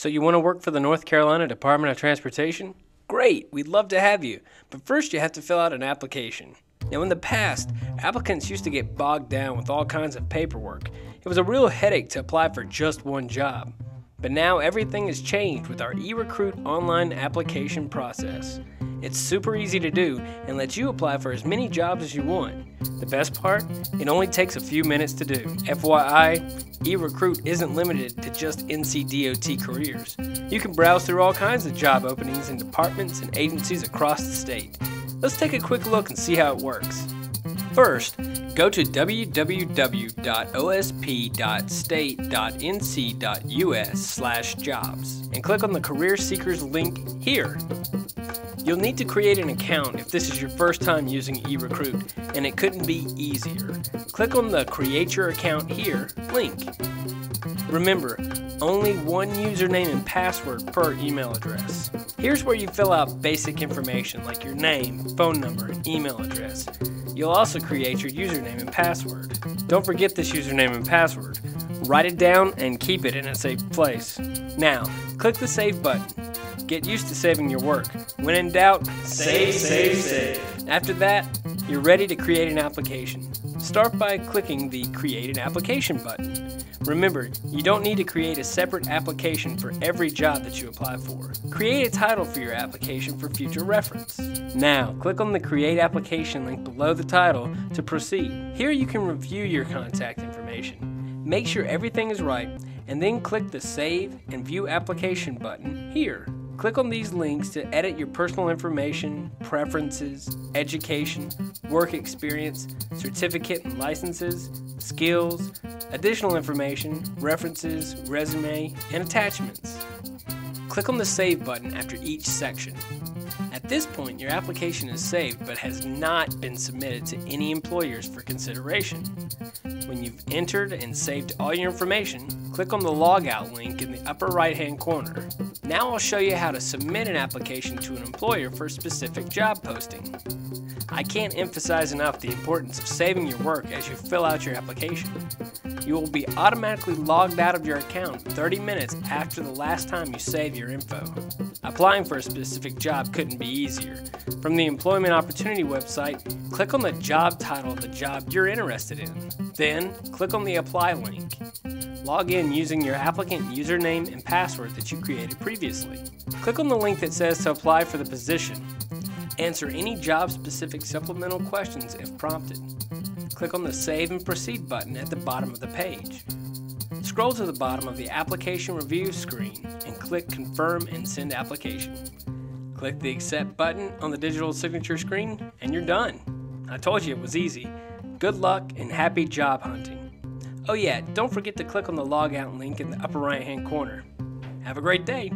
So you want to work for the North Carolina Department of Transportation? Great, we'd love to have you. But first you have to fill out an application. Now, in the past, applicants used to get bogged down with all kinds of paperwork. It was a real headache to apply for just one job. But now everything has changed with our eRecruit online application process. It's super easy to do and lets you apply for as many jobs as you want. The best part? It only takes a few minutes to do. FYI, eRecruit isn't limited to just NCDOT careers. You can browse through all kinds of job openings in departments and agencies across the state. Let's take a quick look and see how it works. First, go to www.osp.state.nc.us/jobs and click on the Career Seekers link here. You'll need to create an account if this is your first time using eRecruit, and it couldn't be easier. Click on the Create Your Account Here link. Remember, only one username and password per email address. Here's where you fill out basic information like your name, phone number, and email address. You'll also create your username and password. Don't forget this username and password. Write it down and keep it in a safe place. Now, click the Save button. Get used to saving your work. When in doubt, save, save, save. After that, you're ready to create an application. Start by clicking the Create an Application button. Remember, you don't need to create a separate application for every job that you apply for. Create a title for your application for future reference. Now, click on the Create Application link below the title to proceed. Here you can review your contact information. Make sure everything is right, and then click the Save and View Application button here. Click on these links to edit your personal information, preferences, education, work experience, certificate and licenses, skills, additional information, references, resume, and attachments. Click on the Save button after each section. At this point, your application is saved but has not been submitted to any employers for consideration. When you've entered and saved all your information, click on the Logout link in the upper right hand corner. Now I'll show you how to submit an application to an employer for a specific job posting. I can't emphasize enough the importance of saving your work as you fill out your application. You will be automatically logged out of your account 30 minutes after the last time you save your info. Applying for a specific job couldn't be easier. From the Employment Opportunity website, click on the job title of the job you're interested in. Then, click on the Apply link. Log in using your applicant username and password that you created previously. Click on the link that says to apply for the position. Answer any job specific supplemental questions if prompted. Click on the Save and Proceed button at the bottom of the page. Scroll to the bottom of the application review screen and click Confirm and Send Application. Click the Accept button on the digital signature screen and you're done. I told you it was easy. Good luck and happy job hunting. Oh, yeah, don't forget to click on the logout link in the upper right hand corner. Have a great day.